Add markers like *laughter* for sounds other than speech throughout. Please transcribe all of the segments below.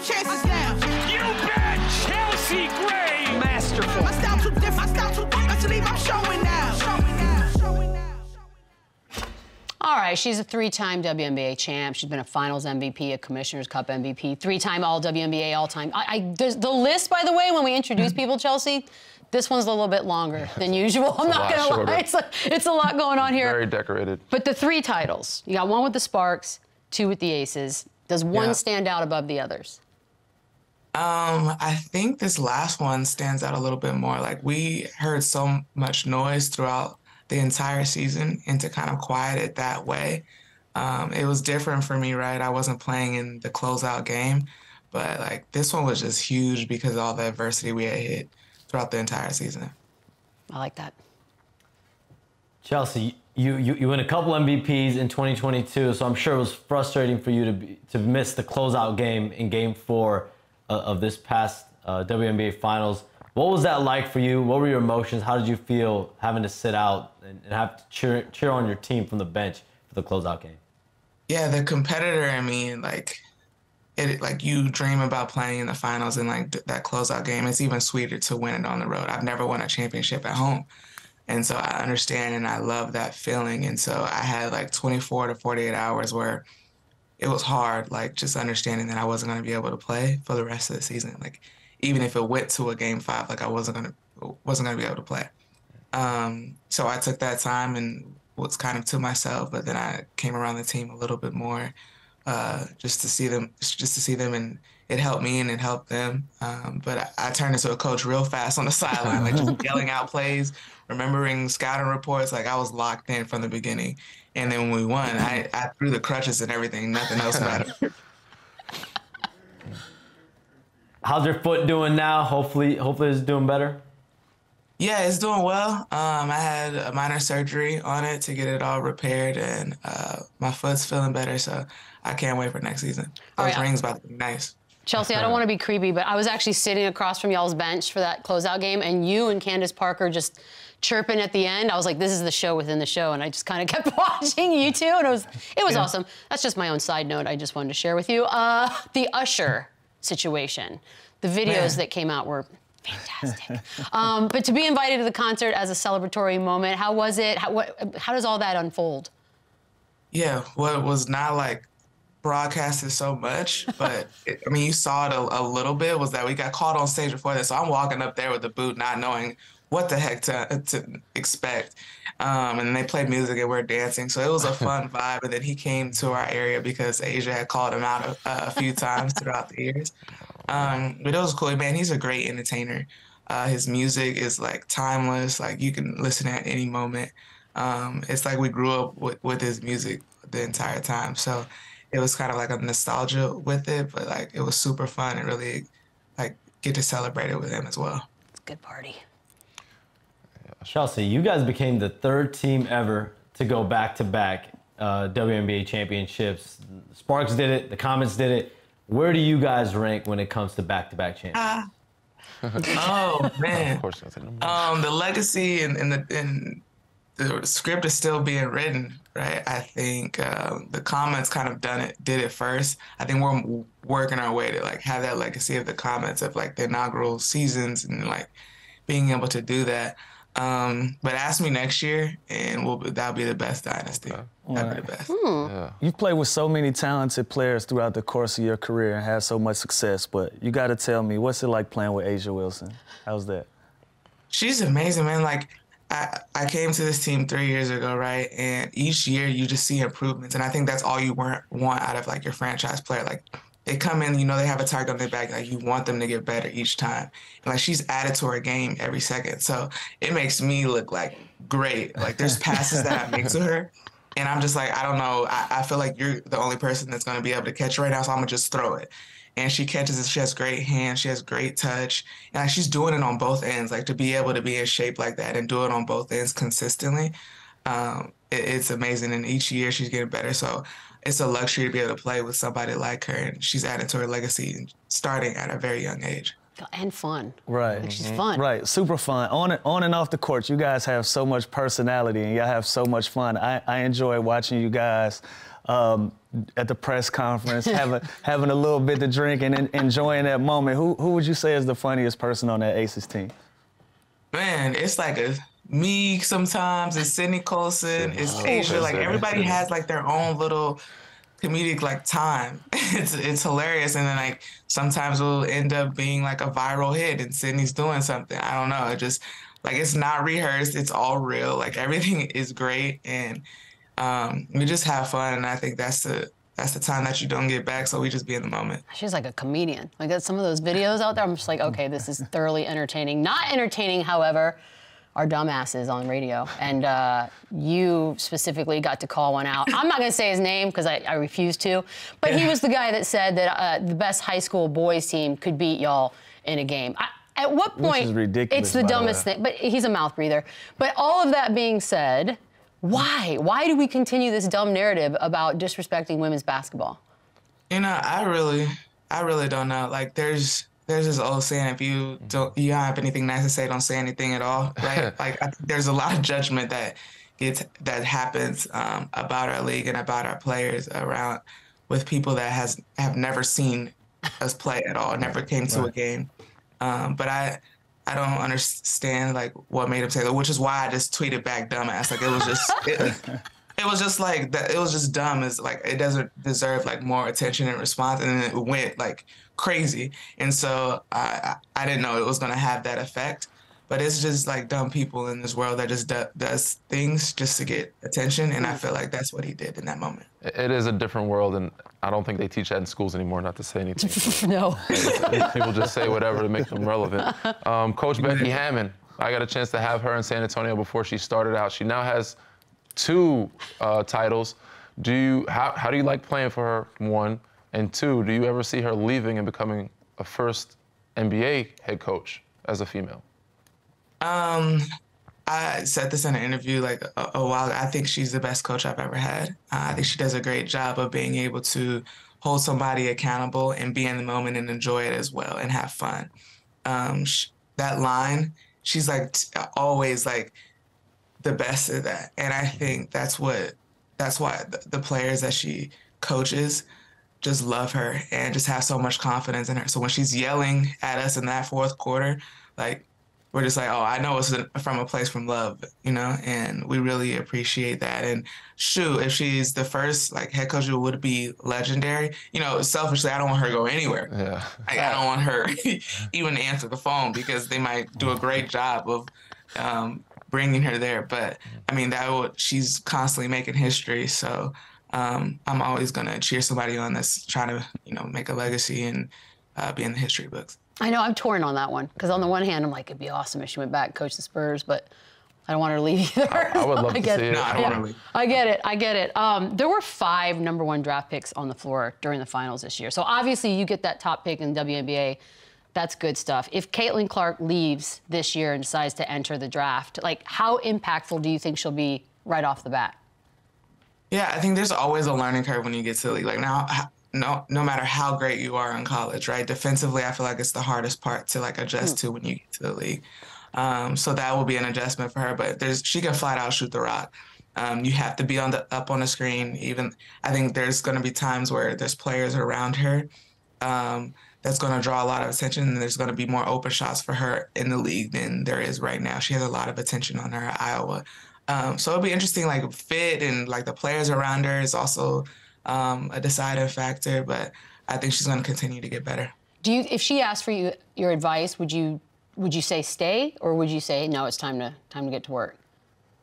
your chances now. You bet, Chelsea Gray. Masterful. My style too different, my style too different to leave. I'm showing now. Showing now. Showing now. All right, she's a three-time WNBA champ. She's been a Finals MVP, a Commissioner's Cup MVP, three-time All WNBA all-time. I, I there's the list, by the way, when we introduce people, Chelsea. This one's a little bit longer *laughs* than usual. I'm not gonna shorter. lie. It's a, it's a lot going on here. Very decorated. But the three titles, you got one with the Sparks, two with the Aces. Does one Yeah. stand out above the others? Um, I think this last one stands out a little bit more. Like we heard so much noise throughout the entire season, and to kind of quiet it that way, um, it was different for me, right? I wasn't playing in the closeout game, but like this one was just huge because of all the adversity we had hit throughout the entire season. I like that. Chelsea, you, you, you win a couple MVPs in 2022, so I'm sure it was frustrating for you to be, to miss the closeout game in Game Four of this past uh, WNBA Finals. What was that like for you? What were your emotions? How did you feel having to sit out and, and have to cheer cheer on your team from the bench for the closeout game? Yeah, the competitor I mean, like it, like you dream about playing in the finals and like th- that closeout game. It's even sweeter to win it on the road. I've never won a championship at home, and so I understand and I love that feeling. And so I had like 24 to 48 hours where it was hard, like just understanding that I wasn't going to be able to play for the rest of the season. Like even if it went to a game five, like I wasn't going to wasn't going to be able to play. Um, so I took that time and was kind of to myself, but then I came around the team a little bit more, uh, just to see them, just to see them, and it helped me and it helped them. Um, but I, I turned into a coach real fast on the *laughs* sideline, like just *laughs* yelling out plays, remembering scouting reports. Like I was locked in from the beginning, and then when we won, I, I threw the crutches and everything. Nothing else mattered. *laughs* How's your foot doing now? Hopefully, hopefully it's doing better. Yeah, it's doing well. Um, I had a minor surgery on it to get it all repaired, and uh, my foot's feeling better. So I can't wait for next season. All Those right. rings about to be nice. Chelsea, I don't want to be creepy, but I was actually sitting across from y'all's bench for that closeout game, and you and Candace Parker just chirping at the end. I was like, "This is the show within the show," and I just kind of *laughs* kept watching you two, and it was it was Yeah. awesome. That's just my own side note. I just wanted to share with you. Uh, the Usher situation, the videos Man. that came out were fantastic. um, but to be invited to the concert as a celebratory moment, how was it? How, what, how does all that unfold? Yeah, well, it was not like broadcasted so much, but *laughs* it, I mean, you saw it a, a little bit. Was that we got caught on stage before this, so I'm walking up there with the boot, not knowing what the heck to to expect. Um, and they played music and we're dancing, so it was a fun *laughs* vibe. And then he came to our area because A'ja had called him out a, a few times throughout the years. Um, but it was cool, man. He's a great entertainer. Uh, his music is like timeless. Like you can listen at any moment. Um, it's like we grew up with, with his music the entire time. So it was kind of like a nostalgia with it, but like it was super fun and really like get to celebrate it with him as well. It's a good party. Chelsea, you guys became the third team ever to go back to back uh, WNBA championships. Sparks did it, the Comets did it. Where do you guys rank when it comes to back to back champions? *laughs* Oh man. Of course, nothing. Um, the legacy and, and the and the script is still being written, right? I think um, the Comets kind of done it, did it first. I think we're working our way to like have that legacy of the Comets of like the inaugural seasons and like being able to do that. Um, but ask me next year, and we'll be, that'll be the best dynasty. That'll be the best. yeah. You've played with so many talented players throughout the course of your career and had so much success, but you got to tell me, what's it like playing with A'ja Wilson? How's that? She's amazing, man. Like I, came to this team three years ago, right? And each year you just see improvements, and I think that's all you want want out of like your franchise player. Like they come in, you know, they have a target on their back. Like you want them to get better each time. And like she's added to her game every second, so it makes me look like great. Like there's passes that I make to her. And I'm just like, I don't know. I, I feel like you're the only person that's going to be able to catch right now, so I'm going to just throw it and she catches it. She has great hands. She has great touch, and like, she's doing it on both ends. Like to be able to be in shape like that and do it on both ends consistently, um, it, it's amazing. And each year she's getting better. So it's a luxury to be able to play with somebody like her, and she's adding to her legacy starting at a very young age. And fun. Right. Like, she's fun. Right, super fun. On and, on and off the court, you guys have so much personality and y'all have so much fun. I, I enjoy watching you guys um, at the press conference, having *laughs* having a little bit to drink and en- enjoying that moment. Who who would you say is the funniest person on that Aces team? Man, it's like a me sometimes. It's Sydney Colson. It's A'ja. Like everybody Sydney. has like their own little comedic like time. *laughs* It's it's hilarious, and then like sometimes it'll end up being like a viral hit, and Sydney's doing something. I don't know. It just like it's not rehearsed. It's all real. Like everything *laughs* is great, and um, we just have fun. And I think that's the that's the time that you don't get back. So we just be in the moment. She's like a comedian. Like some of those videos out there. I'm just like, okay, this is thoroughly entertaining. Not entertaining, however, are dumbasses on radio. And uh, you specifically got to call one out. I'm not going to say his name because I, I refuse to. But he was the guy that said that uh, the best high school boys team could beat y'all in a game. I, at what Which point? is ridiculous, It's the by the dumbest thing. But he's a mouth breather. But all of that being said, why? Why do we continue this dumb narrative about disrespecting women's basketball? You know, I really, I really don't know. Like, there's, there's this old saying: if you don't, you don't have anything nice to say, don't say anything at all. *laughs* Right? like, I think there's a lot of judgment that gets that happens um, about our league and about our players around with people that has have never seen us play at all, never came to a game. Um, but I, I don't understand like what made him say that, which is why I just tweeted back dumbass. Like it was just. It, *laughs* it was just like that. It was just dumb. It's like it doesn't deserve like more attention and response, and then it went like crazy. And so I I I didn't know it was gonna have that effect. But it's just like dumb people in this world that just do, does things just to get attention, and I feel like that's what he did in that moment. It is a different world, and I don't think they teach that in schools anymore. Not to say anything. *laughs* No. *laughs* People just say whatever to make them relevant. Um, Coach Becky Hammon, I got a chance to have her in San Antonio before she started out. She now has two uh, titles. Do you how, how do you like playing for her? One and two. Do you ever see her leaving and becoming a first NBA head coach as a female? Um, I said this in an interview like a, a while. I think she's the best coach I've ever had. Uh, I think she does a great job of being able to hold somebody accountable and be in the moment and enjoy it as well and have fun. Um, sh- that line, she's like t- always like the best at that, and I think that's what that's why the, the players that she coaches just love her and just have so much confidence in her. So when she's yelling at us in that fourth quarter, like we're just like, oh, I know it's from a place from love, you know, and we really appreciate that. And shoot, if she's the first like head coach, it would be legendary. You know, selfishly, I don't want her to go anywhere. Yeah. Like, I don't want her *laughs* even to answer the phone because they might do a great job of um, bringing her there. But I mean, that would, she's constantly making history. So um, I'm always gonna cheer somebody on that's trying to, you know, make a legacy and uh, be in the history books. I know I'm torn on that one because on the one hand I'm like it'd be awesome if she went back and coached the Spurs, but I don't want her to leave *laughs* either. I would love to get see it. No, I don't want to leave. I get it. I get it. Um, there were five number one draft picks on the floor during the finals this year. So obviously you get that top pick in the WNBA. That's good stuff. If Caitlin Clark leaves this year and decides to enter the draft, like how impactful do you think she'll be right off the bat? Yeah, I think there's always a learning curve when you get to the league. Like now, h- no, no matter how great you are in college, right? Defensively, I feel like it's the hardest part to like adjust to when you get to the league. Um, so that will be an adjustment for her. But there's she can flat out shoot the rock. Um, you have to be on the up on the screen. Even I think there's going to be times where there's players around her um, that's going to draw a lot of attention, and there's going to be more open shots for her in the league than there is right now. She has a lot of attention on her at Iowa. Um, so it'll be interesting, like fit and like the players around her is also um, a deciding factor. But I think she's going to continue to get better. Do you, if she asked for you your advice, would you would you say stay or would you say no? It's time to time to get to work.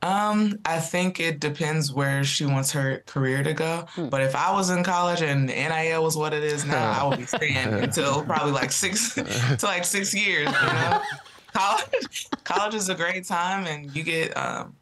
Um, I think it depends where she wants her career to go. But if I was in college and NIL was what it is now, I would be staying *laughs* until probably like six *laughs* to like six years. You know, *laughs* college college is a great time, and you get um,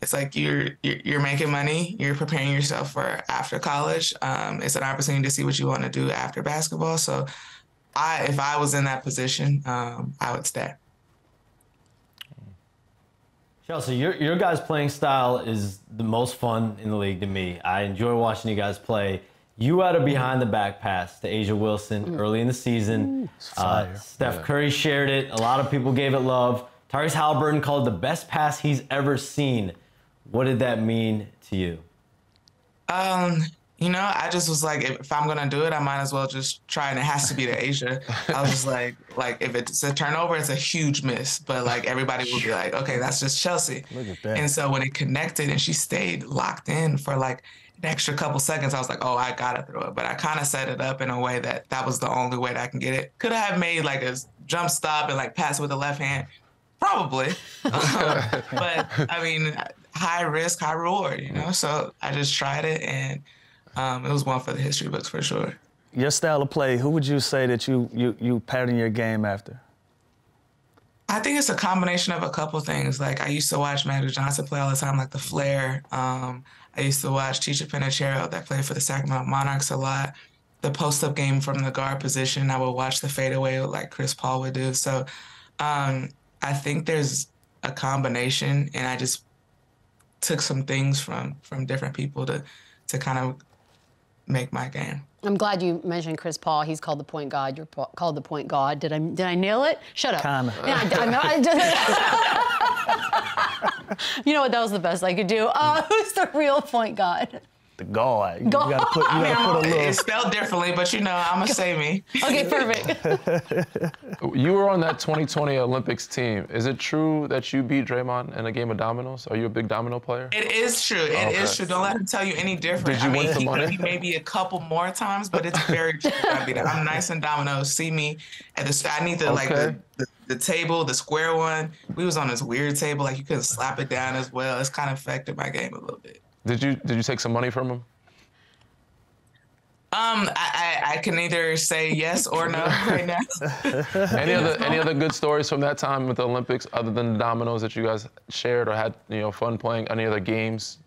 it's like you're you're, you're making money. You're preparing yourself for after college. Um, it's an opportunity to see what you want to do after basketball. So, I if I was in that position, um, I would stay. Chelsea, your, your guys' playing style is the most fun in the league to me. I enjoy watching you guys play. You had a behind the back pass to A'ja Wilson early in the season. Uh, fire. Steph Curry shared it. A lot of people gave it love. Tyrese Halliburton called the best pass he's ever seen. What did that mean to you? Um, You know, I just was like, if, if I'm gonna do it, I might as well just try, and it has to be to A'ja. I was just like, like if it's a turnover, it's a huge miss, but like everybody will be like, okay, that's just Chelsea. *laughs* Look at that. And so when it connected and she stayed locked in for like an extra couple seconds, I was like, oh, I gotta throw it. But I kind of set it up in a way that that was the only way that I can get it. Could I have made like a jump stop and like pass with the left hand, probably. *laughs* but I mean, high risk, high reward, you know. So I just tried it, and um, it was one for the history books for sure. Your style of play, who would you say that you you you pattern your game after? I think it's a combination of a couple things. Like I used to watch Magic Johnson play all the time, like the flair. Um, I used to watch Ticha Penicheiro that played for the Sacramento Monarchs a lot. The post-up game from the guard position, I would watch the fadeaway like Chris Paul would do. So um, I think there's a combination, and I just took some things from from different people to to kind of make my game. I'm glad you mentioned Chris Paul. He's called the point guard. You're po- called the point guard. Did I did I nail it? Shut up. Kinda. Yeah, I, I, I, *laughs* you know what? That was the best I could do. Uh, *laughs* who's the real point guard? The guard. You gotta put you gotta put a *laughs* little. It's spelled differently, but you know, I'm gonna say me. Okay, perfect. *laughs* You were on that 2020 Olympics team. Is it true that you beat Draymond in a game of dominoes? Are you a big domino player? It is true. It is Okay. true. Don't let him tell you any different. Did you I win mean, some money? maybe a couple more times, but it's very true. I mean, I'm nice and dominoes. See me at the. I need the like the, the, the table, the square one. We was on this weird table, like you couldn't slap it down as well. It's kind of affected my game a little bit. Did you did you take some money from him? Um, I, I, I can either say yes or no right now. *laughs* Any other any other good stories from that time with the Olympics other than the dominoes that you guys shared or had you know fun playing? Any other games?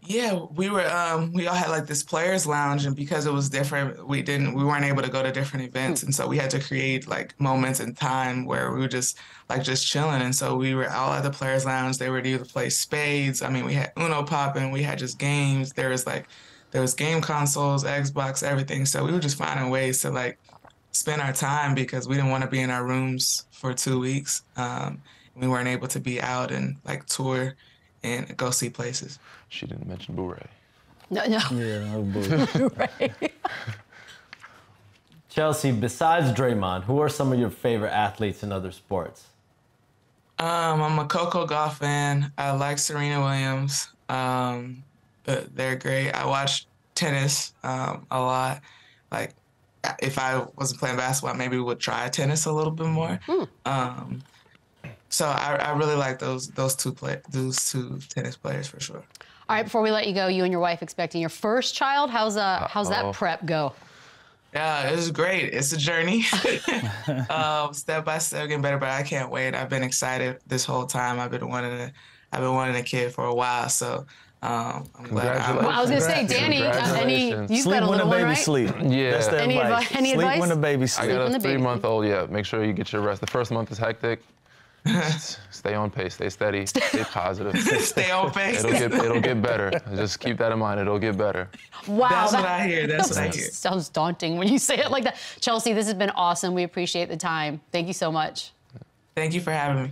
Yeah, we were um we all had like this players lounge and because it was different, we didn't we weren't able to go to different events and so we had to create like moments in time where we were just like just chilling and so we were all at the players lounge. They were either play spades. I mean, we had Uno popping, we had just games. There was like there was game consoles, Xbox, everything. So we were just finding ways to like spend our time because we didn't want to be in our rooms for two weeks. Um, we weren't able to be out and like tour and go see places. She didn't mention Bure. No, no. Yeah, no boo. *laughs* Chelsea, besides Draymond, who are some of your favorite athletes in other sports? Um, I'm a Coco Gauff fan. I like Serena Williams. Um, but they're great. I watch tennis um, a lot. Like, if I wasn't playing basketball, I maybe would try tennis a little bit more. Um, so I, I really like those those two play those two tennis players for sure. All right, before we let you go, you and your wife expecting your first child. How's uh how's that prep go? Yeah, it was great. It's a journey, *laughs* um, step by step, getting better. But I can't wait. I've been excited this whole time. I've been wanting to, I've been wanting a kid for a while. So um, I'm glad. I'm, Congratulations. Well, I was gonna say, Danny, uh, any you've Sleep got a when the little baby one, right? sleep. Yeah. That's the Any advice. advi- any sleep advice? when the baby I got a three month old. Yeah, make sure you get your rest. The first month is hectic. Stay on pace. Stay steady. Stay positive. *laughs* stay on pace. It'll get it'll get better. Just keep that in mind. It'll get better. Wow, That's that what I hear. That's what I hear. sounds daunting when you say it like that. Chelsea, this has been awesome. We appreciate the time. Thank you so much. Thank you for having me.